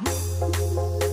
Música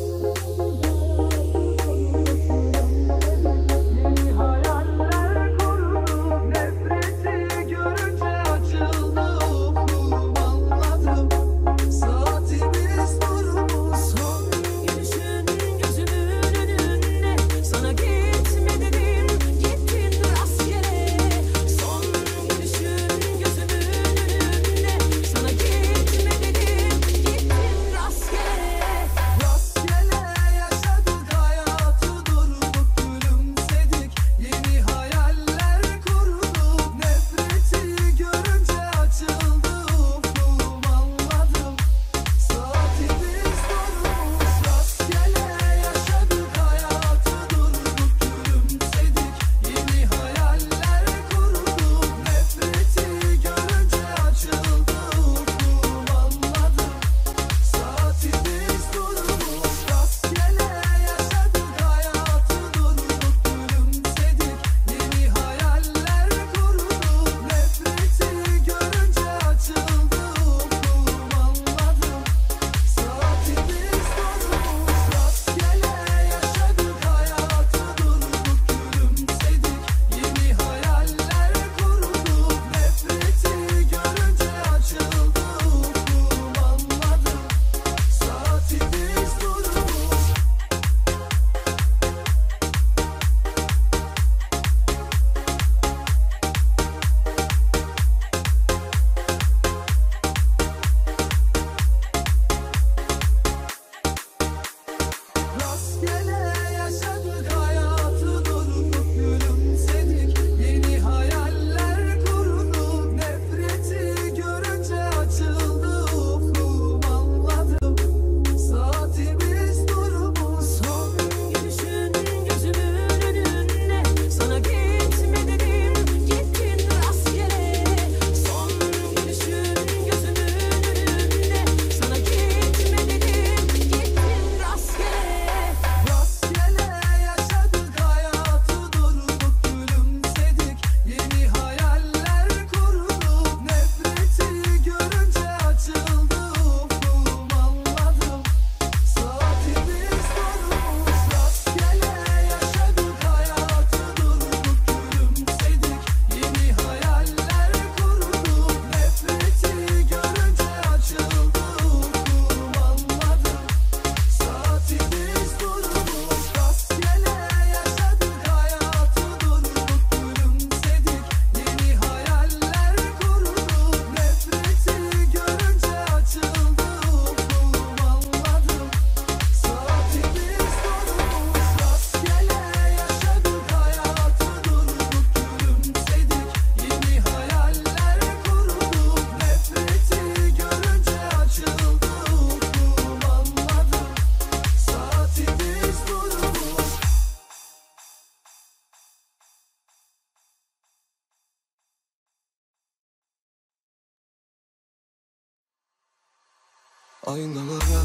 Aynalara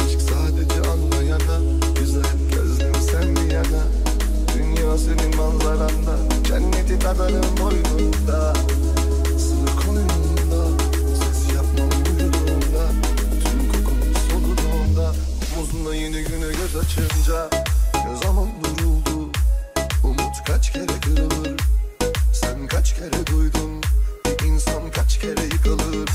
Aşk sadece anlayana Güzel gözlüm sen bir yana. Dünya senin manzaranda Cenneti tadarım boynunda. Sır koynunda Ses yapmam uyuduğumda Tüm kokun soluduğumda Omuzunda yeni güne göz açınca. Ne zaman duruldu Umut kaç kere kırılır? Sen kaç kere duydun Bir insan kaç kere yıkılır?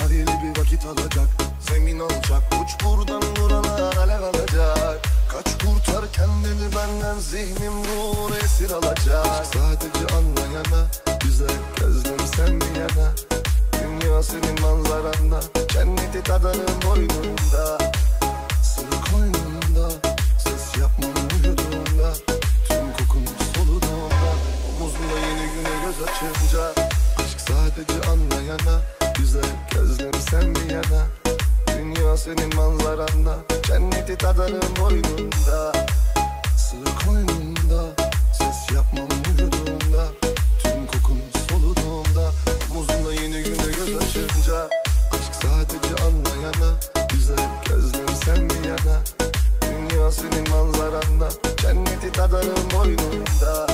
Hayli bir vakit alacak Zemin alacak Uç buradan buralar alev alacak. Kaç kurtar kendini benden Zihnim ruhunu esir alacak. Sadece anlayana Güzel gözlüm sen bir yana. Dünya senin manzaranda Cenneti tadarım boynunda. Sır koynunda Ses yapmam uyuduğunda Tüm kokun soluduğunda Omuzunda yeni güne göz açınca. Aşk sadece anlayana Güzel gözlüm sen bir yana Dünya senin manzaranda. Cenneti tadarım boynunda. Sır koynunda Ses yapmam uyuduğunda Tüm kokun soluduğunda Omuzunda yeni güne göz açınca. Aşk sadece anlayana. Güzel gözlüm sen bir yana. Dünya senin manzaranda. Cenneti tadarım boynunda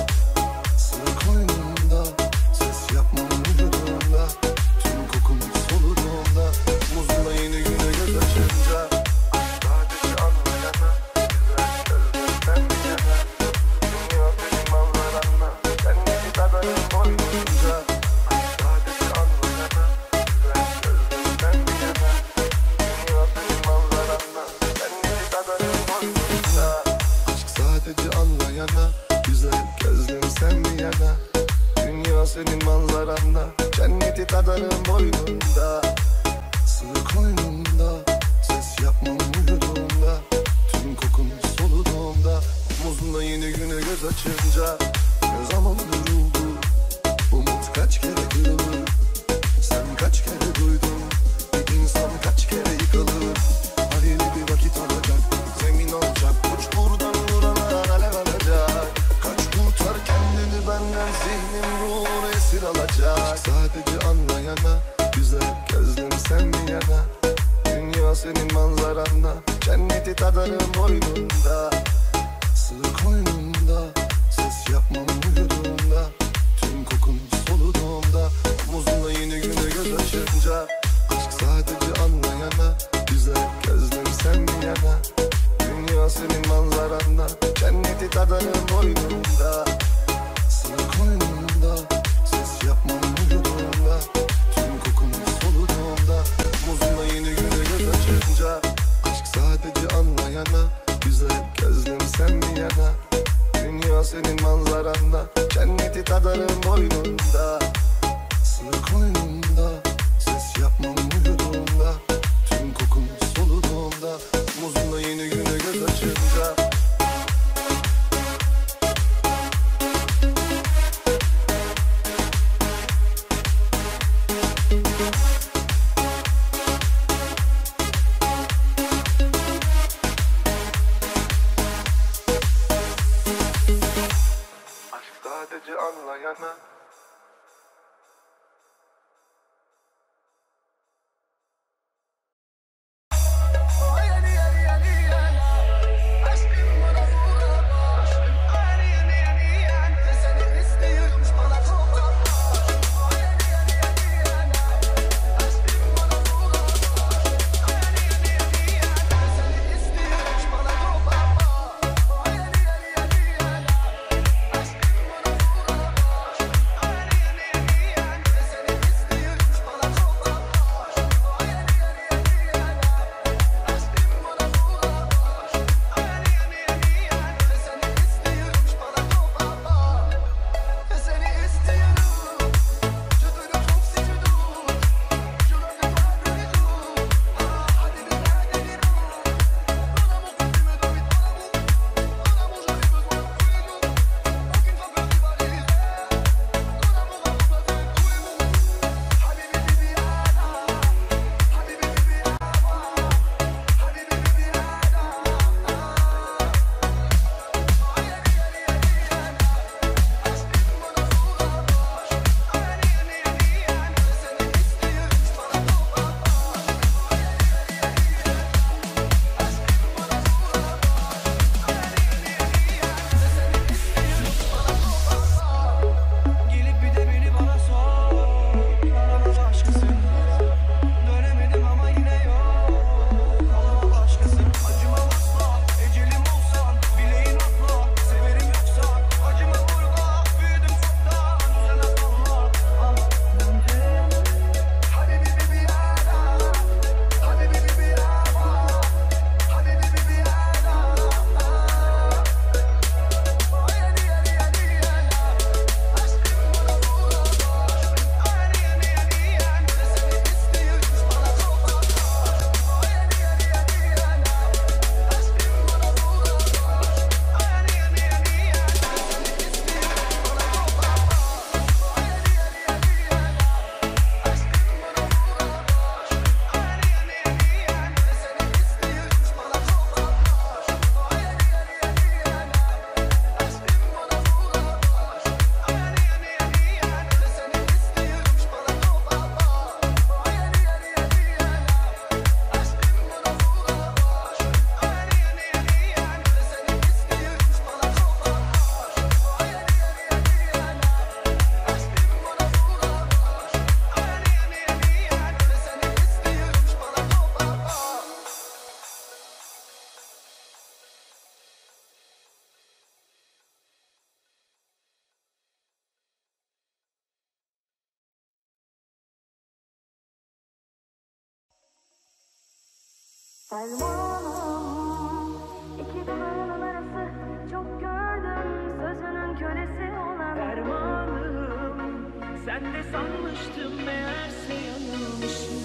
Selmanım iki kuyunun arası çok gördüm. Sözünün kölesi olan Dermanım sen de sanmıştım meğerse yanılmışım.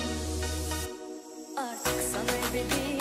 Artık sana ebedi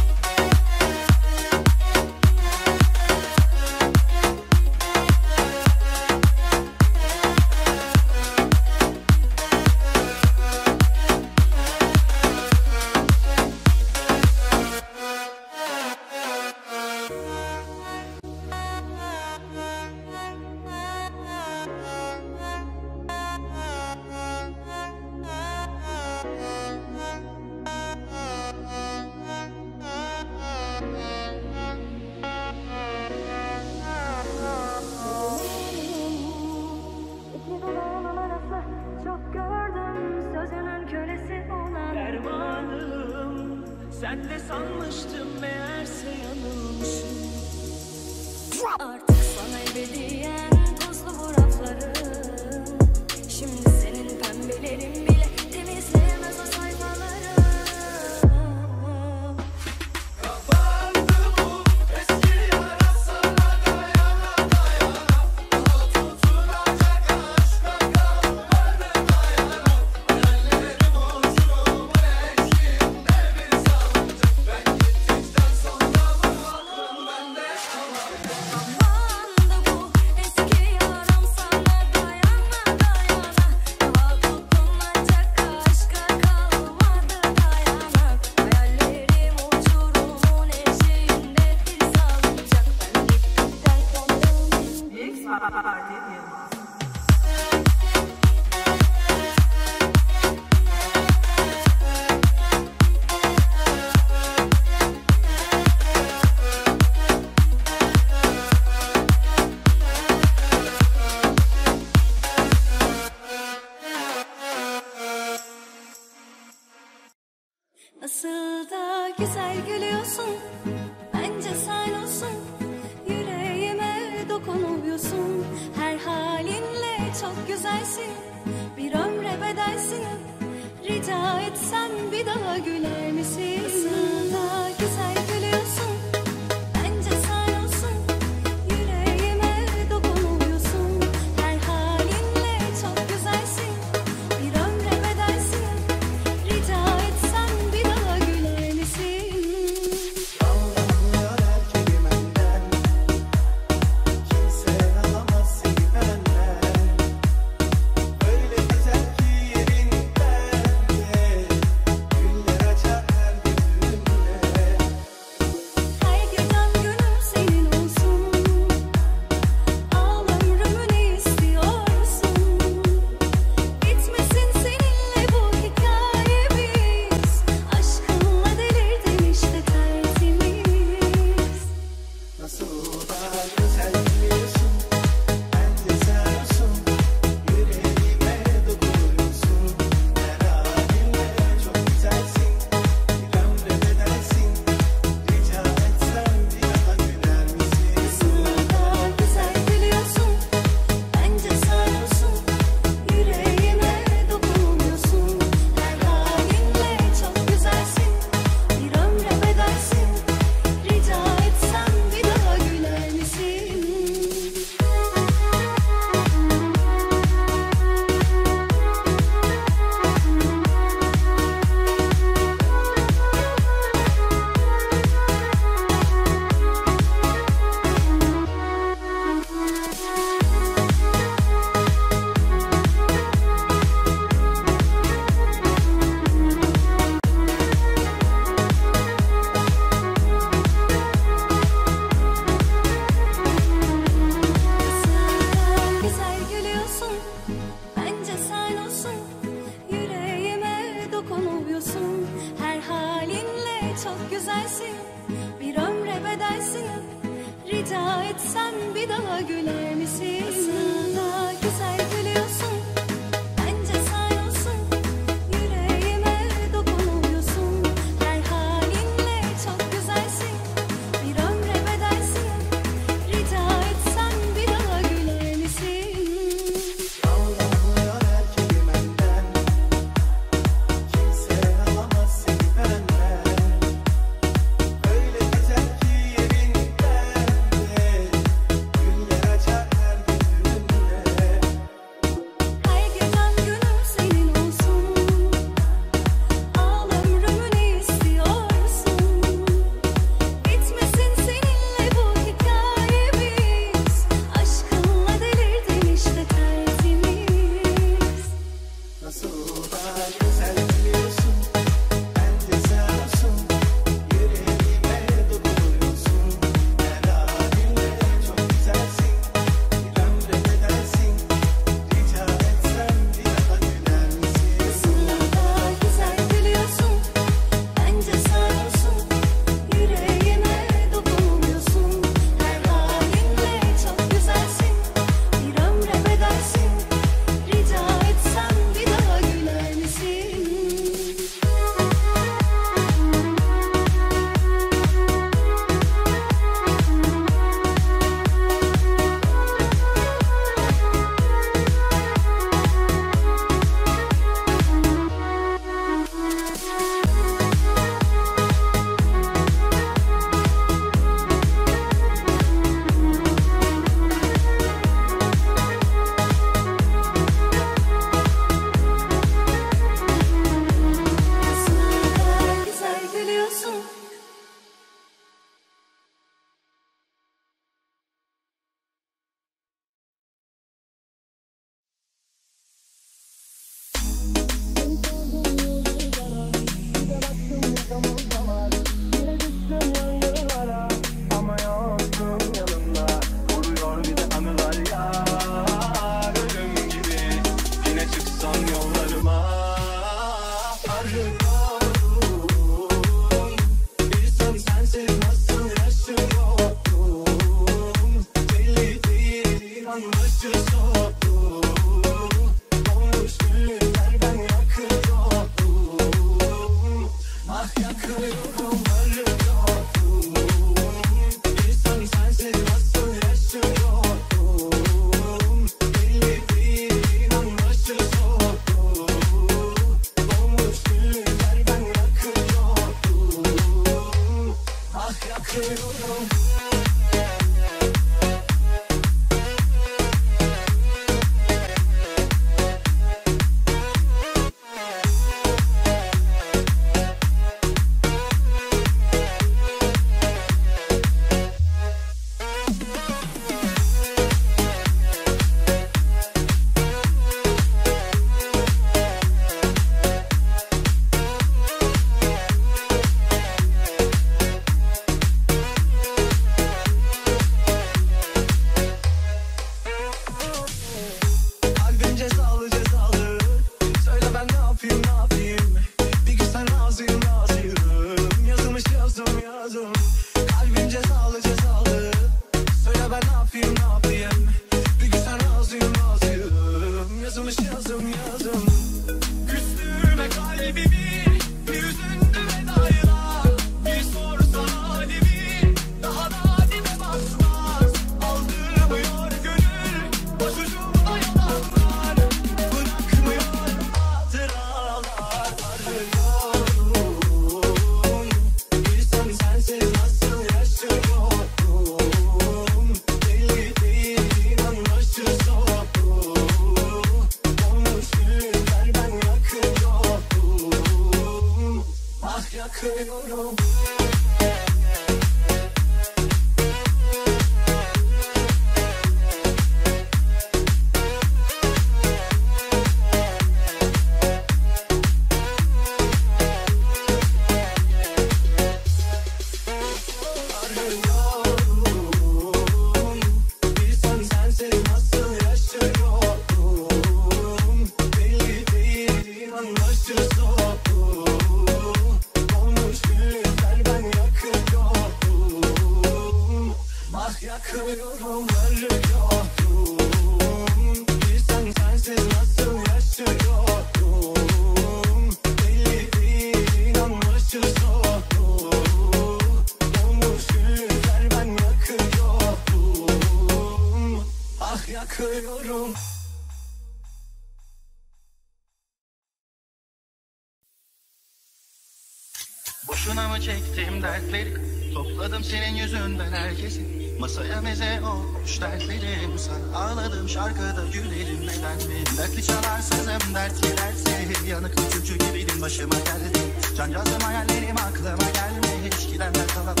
Boş dertlere uzan Ağladım şarkıda gülerim. Neden mi? Dertli çalar sazım dert yelerse Yanık üçüncü gibiydim başıma geldi. Cancağızım hayallerim aklıma gelmiş. Gidenler kalan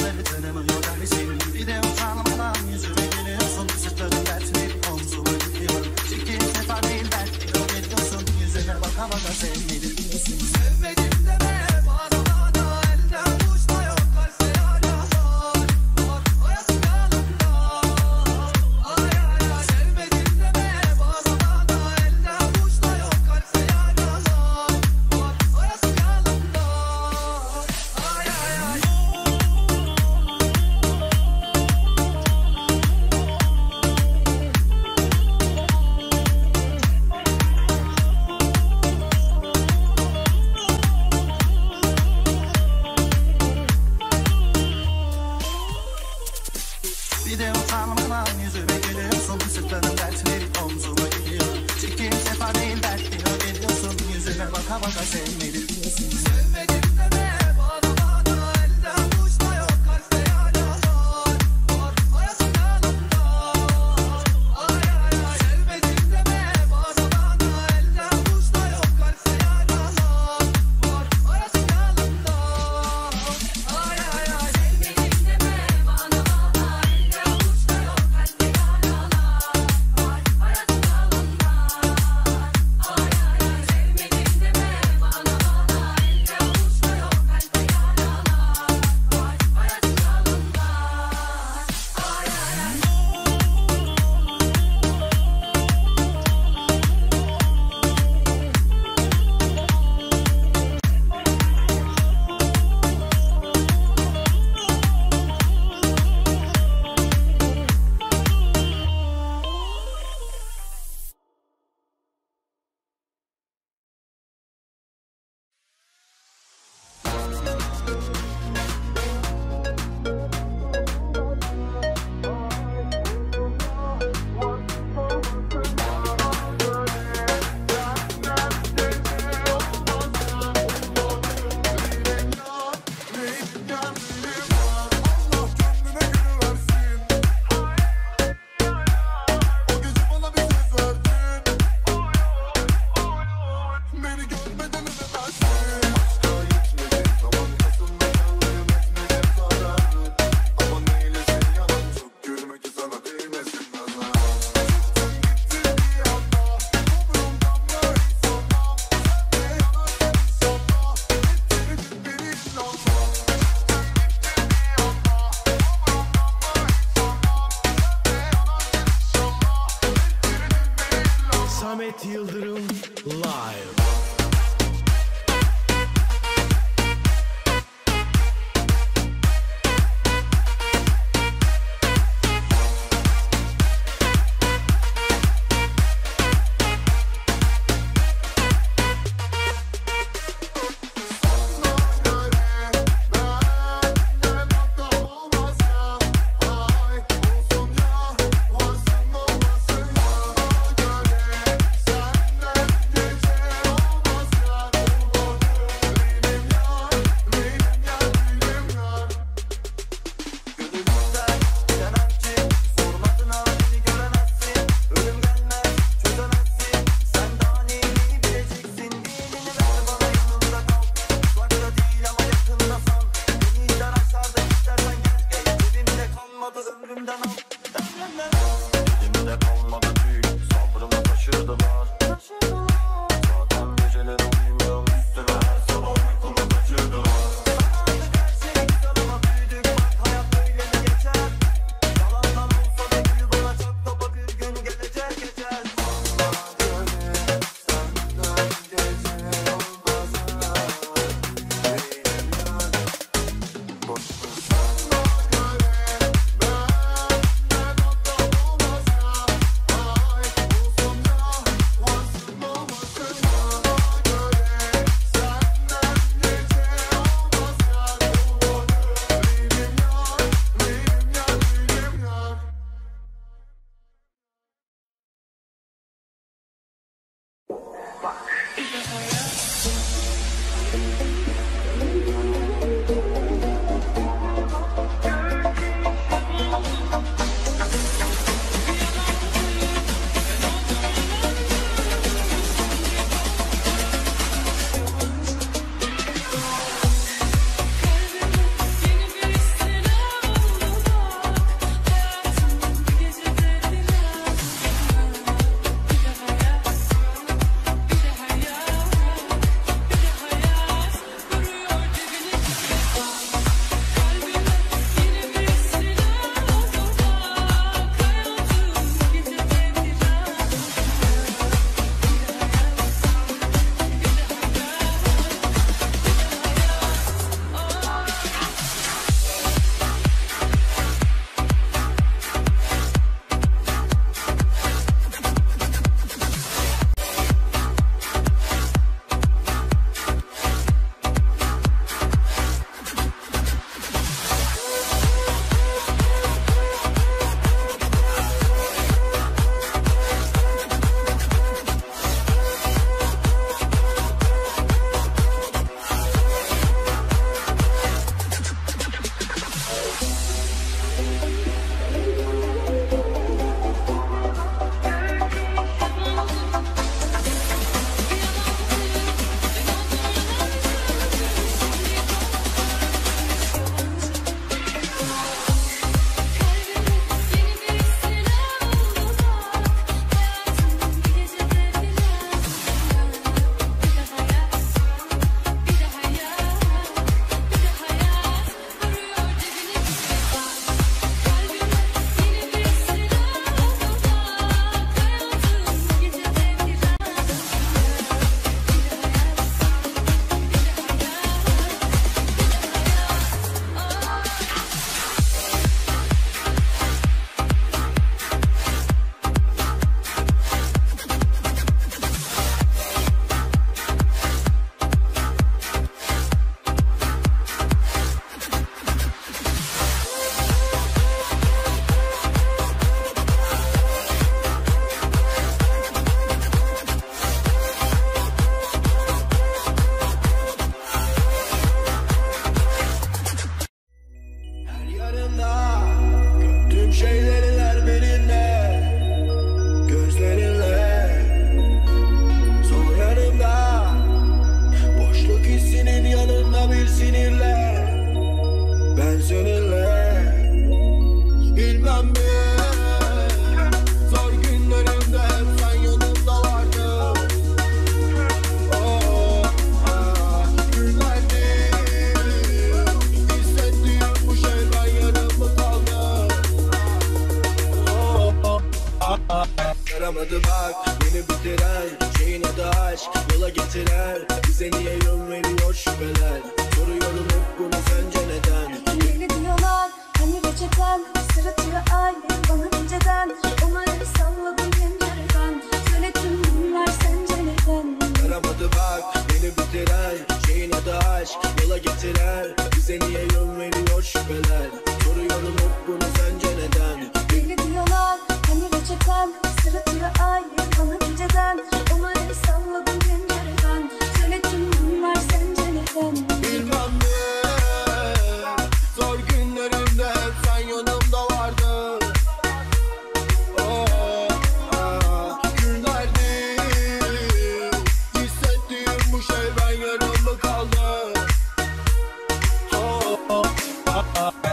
uh,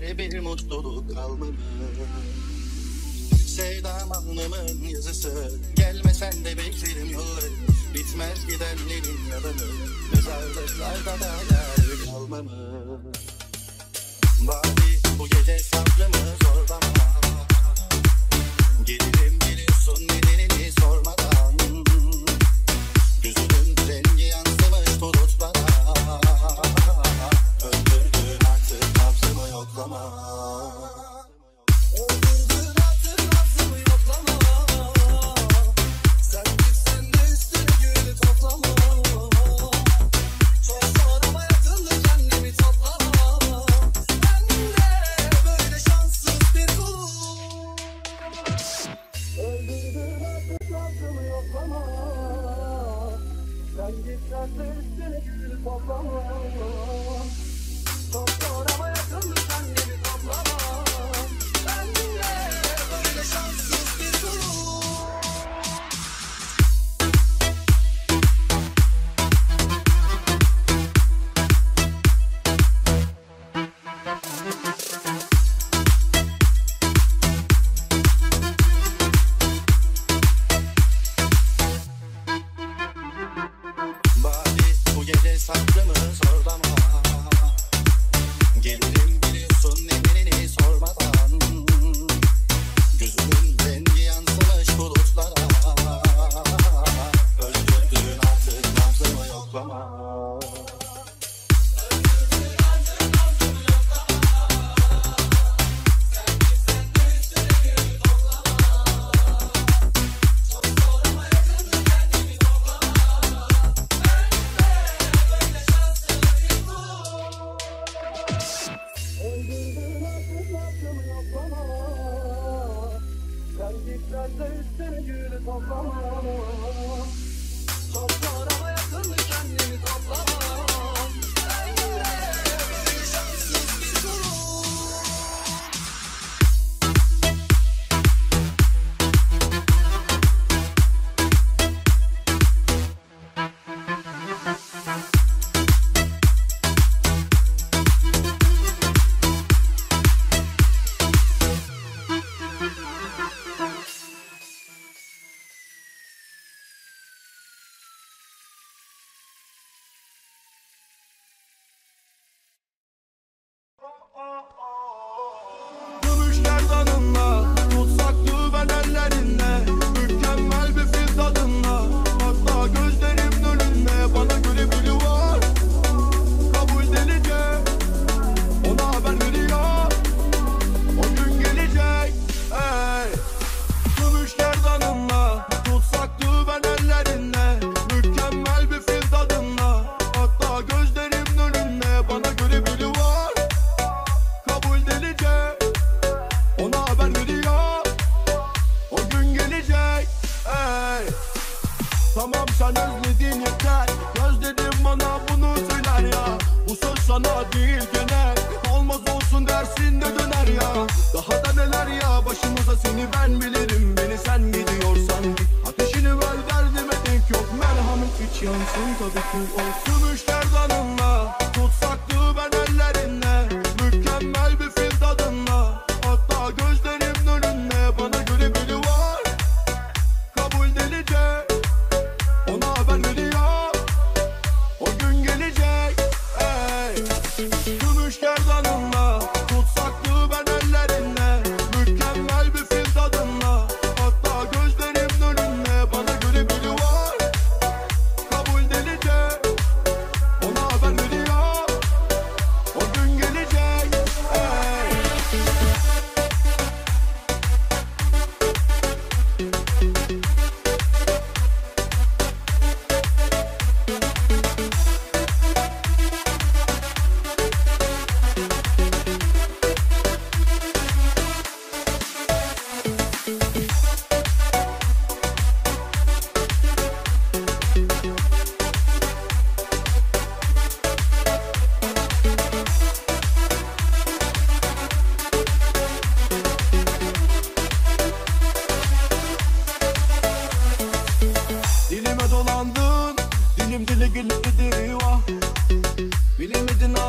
Hele bir mutluluk kalmadı Sevdam anlamın yazısı. Gelmesen de beklerim yolları. Bitmez gidenlerin yalanı Mezarlıklarda da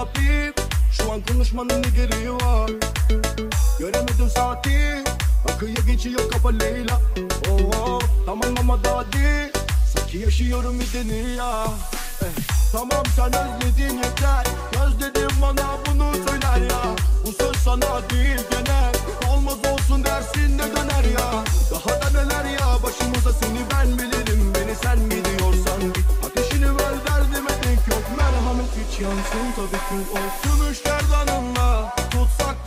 saati. Şu an konuşmanın ne gereği var? Göremedim saati. Akıya geçiyor kafa Leyla. Oh, Tamam ama daha değil. Sanki yaşıyorum bir denir ya eh, Tamam sen özledin yeter. Özledim bana bunu söyler ya. Bu söz sana değil genel Olmaz olsun dersin ne döner ya. Daha da neler ya başımıza seni ben bilirim. Beni sen gidiyorsan git. Kalmamış hiç yansın tabii kül o Gümüş gerdanınla tutsak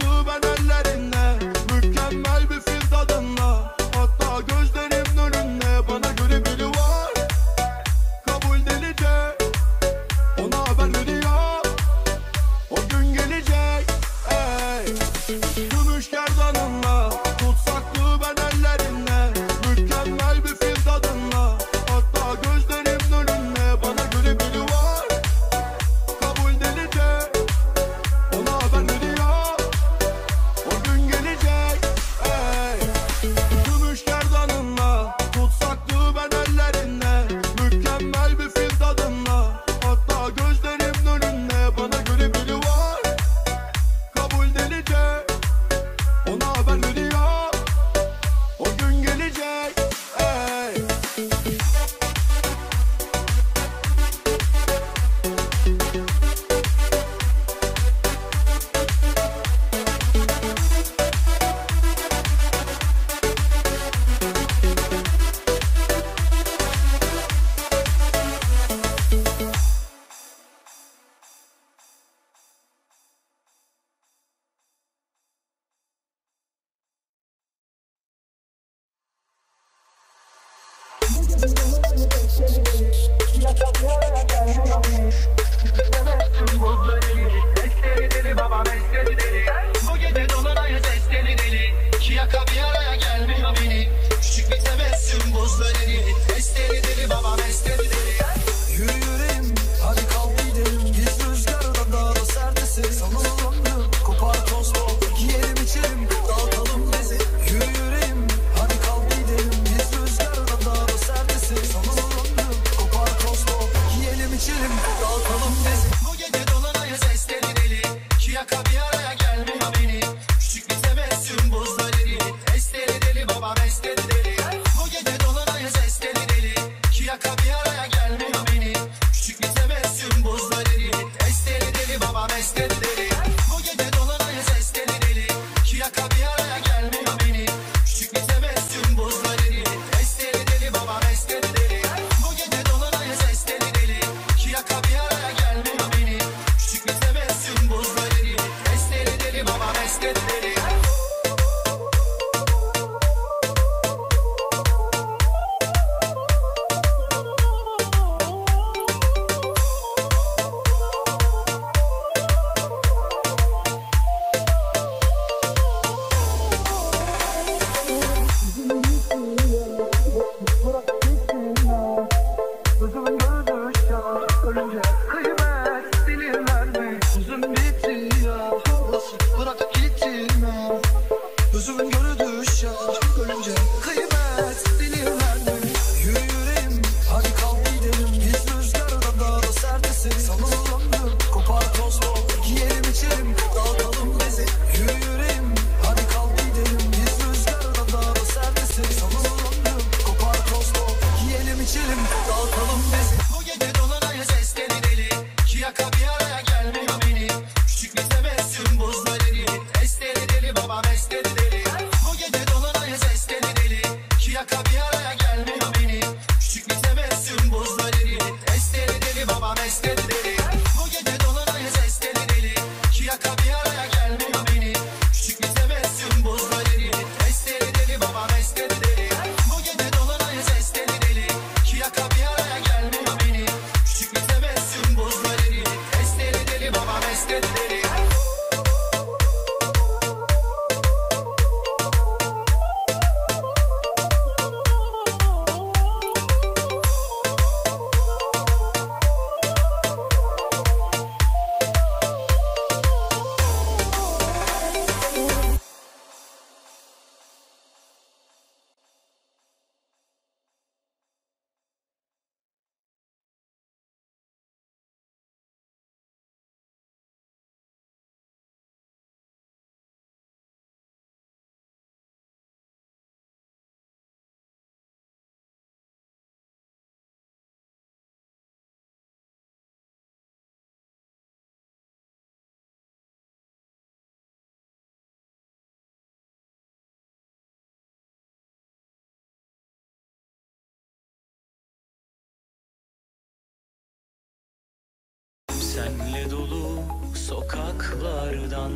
Senle dolu sokaklardan.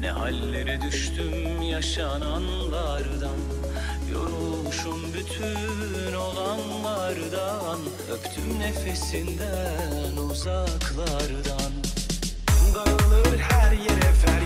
Ne hallere düştüm yaşananlardan. Yorulmuşum bütün olanlardan. Öptüm nefesinden uzaklardan. Dağılır her yere fer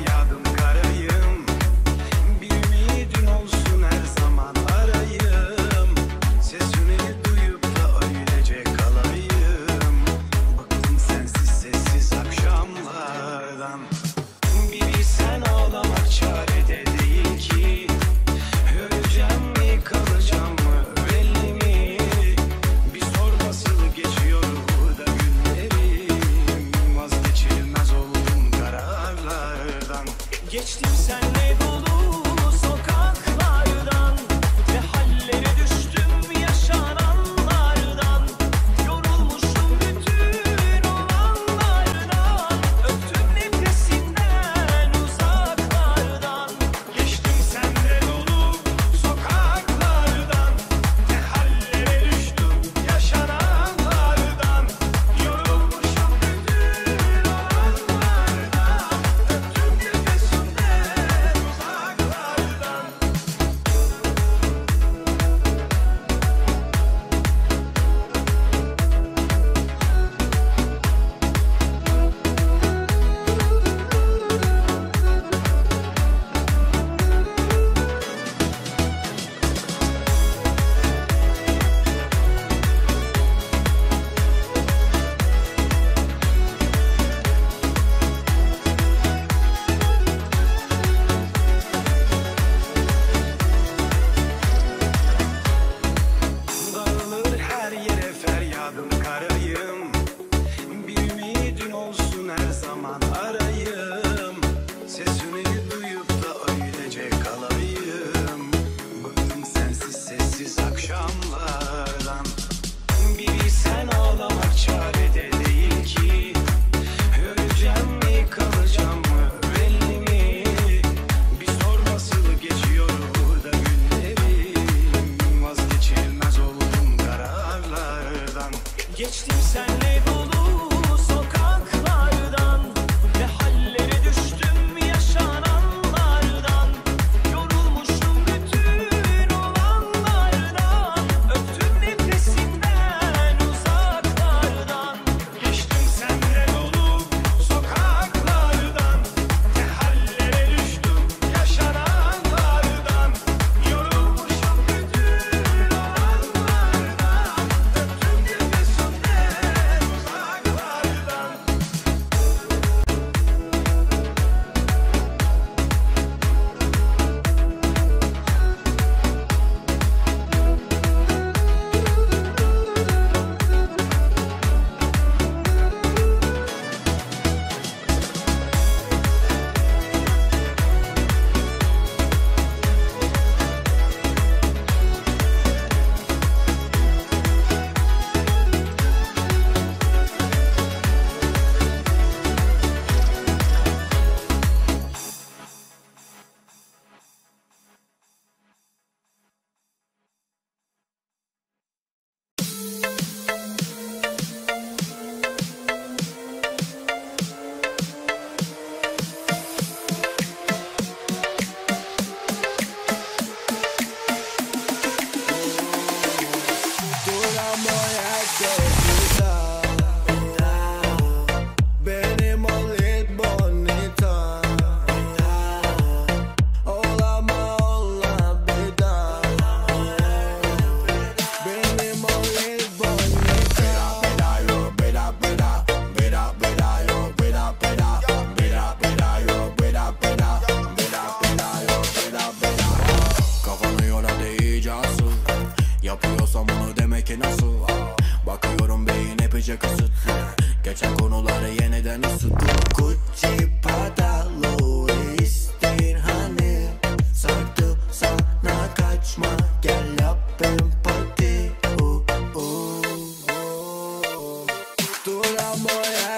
amanhã.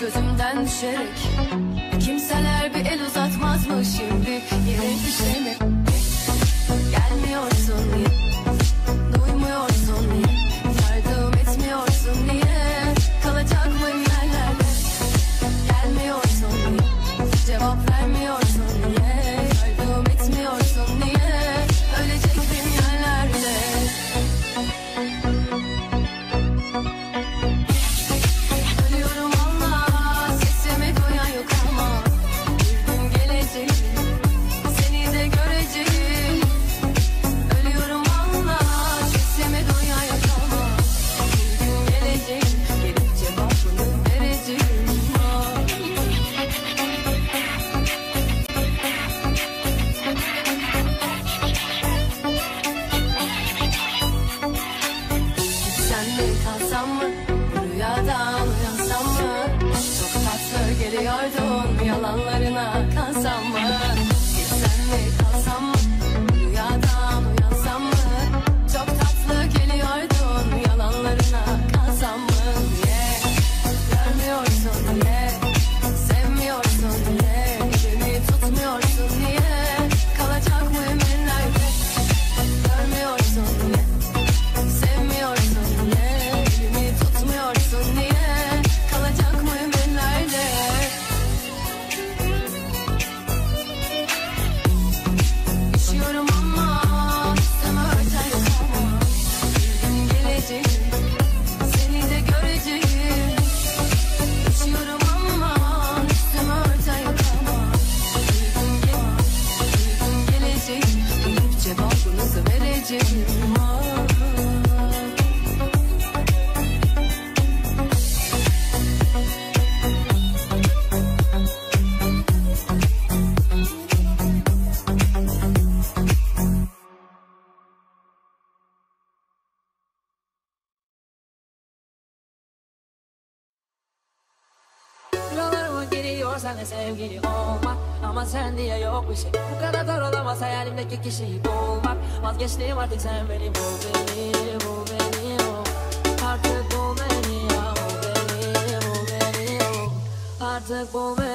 Gözümden düşerek sen diye yokmuş şey. Bu kadar zor olamaz hayalimdeki kişiyi bulmak Vazgeçtim artık sen beni bul beni bul beni oh. Artık bul beni ya bul beni bul beni oh. Artık bul beni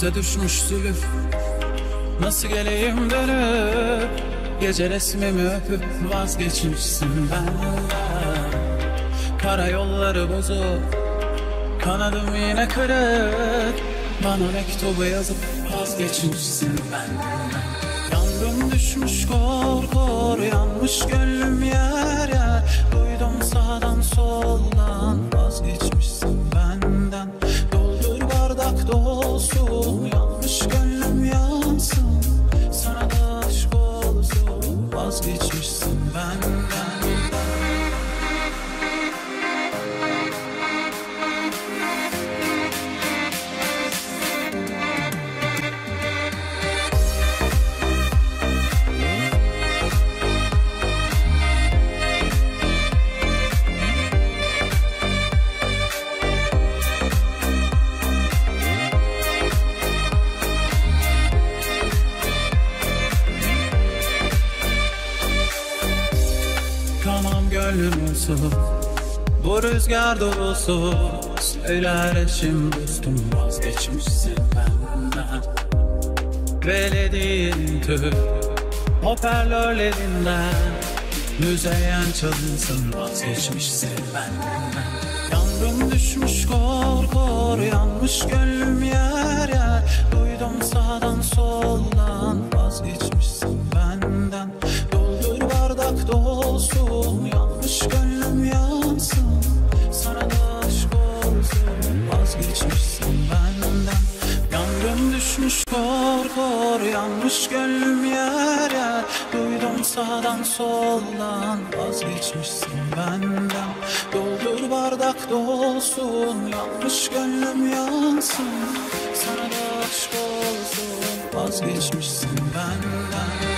Göze düşmüş zülüf. Nasıl geleyim dönüp Gece resmimi öpüp vazgeçmişsin benden Karayolları bozuk Kanadım yine kırık. Bana mektubu yazıp vazgeçmişsin benden Yandım düşmüş kor kor Yanmış gönlüm yer yer. Duydum sağdan soldan sus Söyler eşim dostum vazgeçmişsin benden. Belediğin tür hoparlörlerinden. Müzeyen çalınsın vazgeçmişsin benden. Yandım düşmüş kor kor yanmış gönlüm yer yer. Duydum sağdan soldan vazgeç sağdan soldan vazgeçmişsin benden. Doldur bardak dolsun yanmış gönlüm yansın. Sana da aşk olsun vazgeçmişsin benden.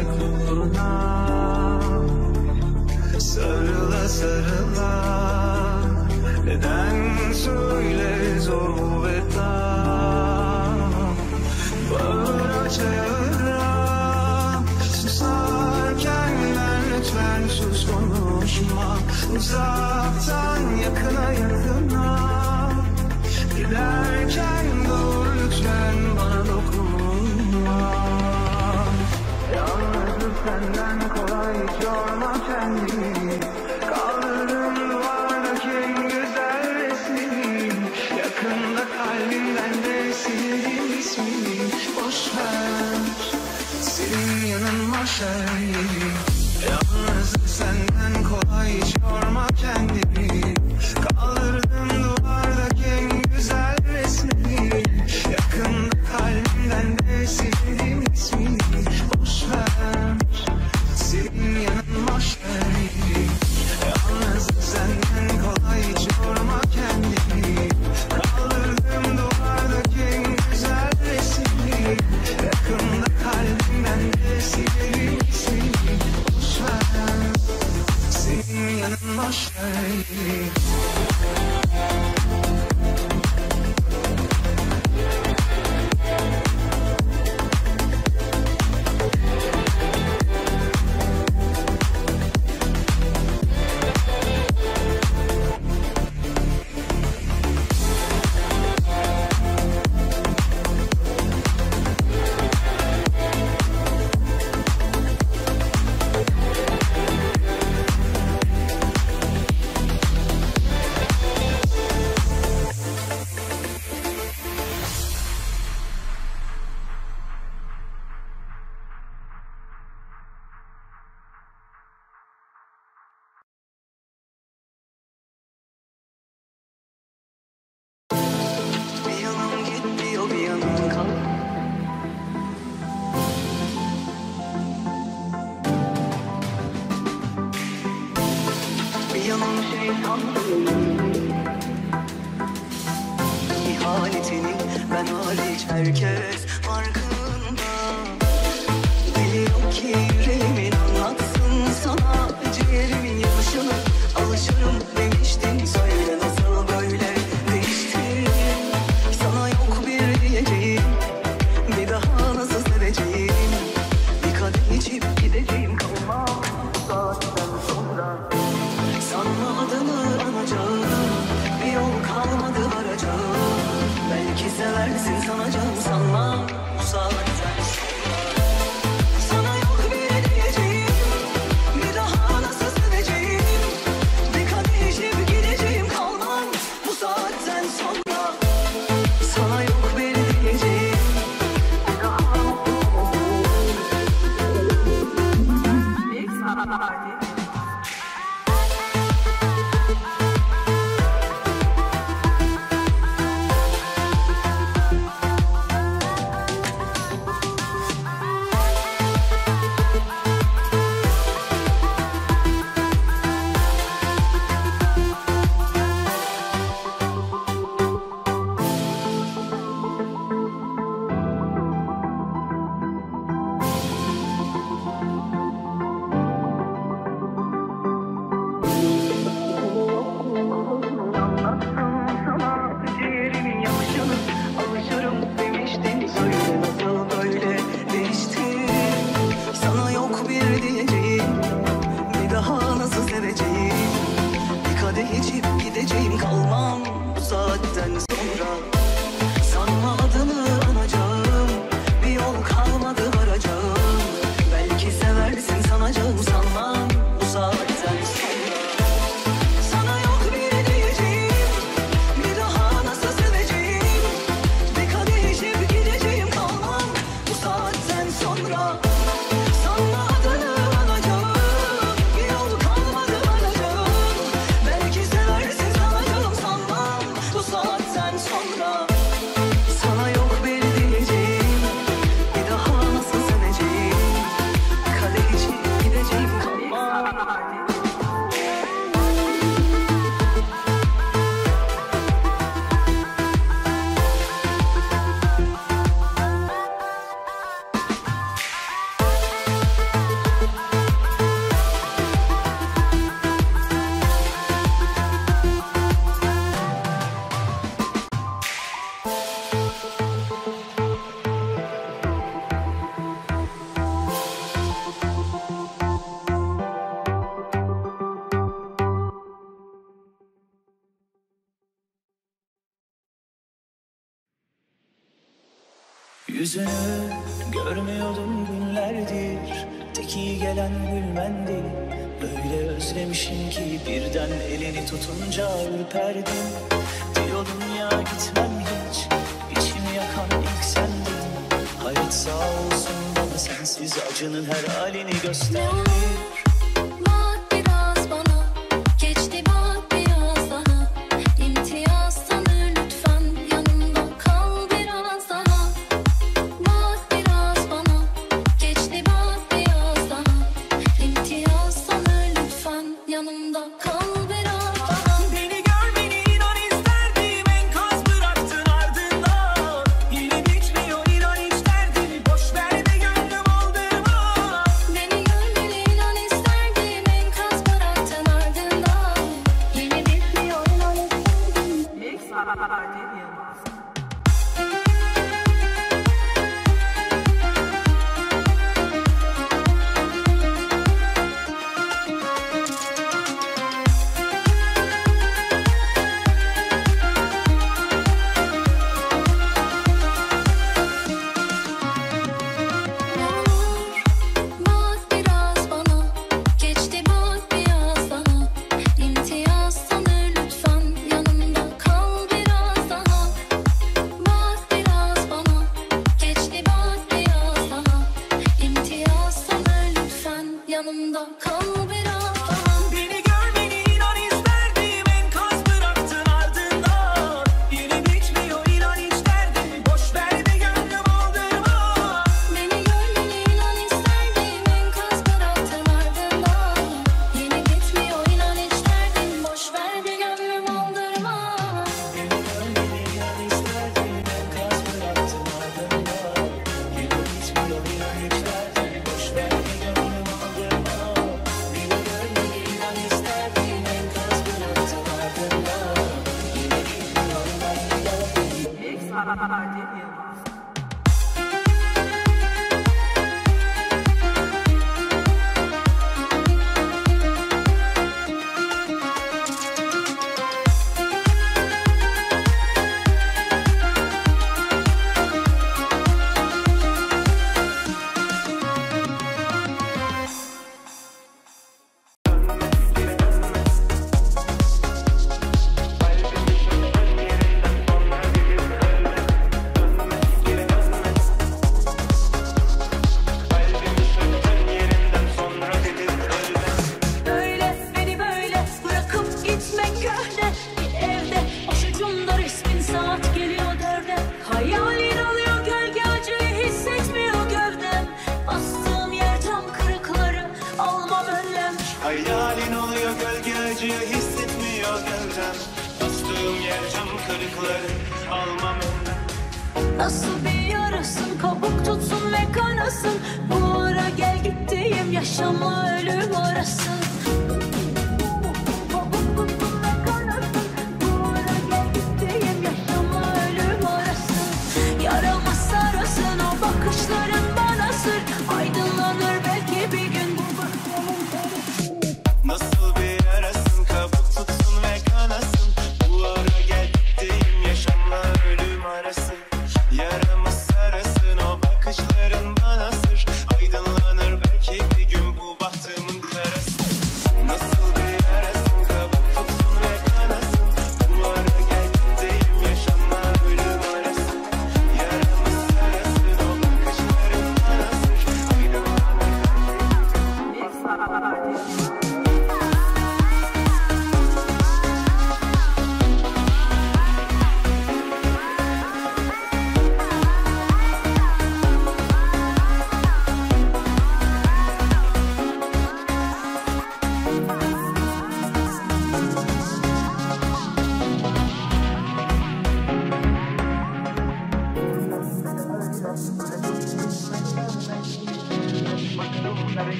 artık Sarıla sarıla. Neden söyle zor bu veda? Bağıra çağıra. Susarken lütfen sus konuşma. Uzak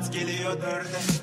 saat geliyor dörde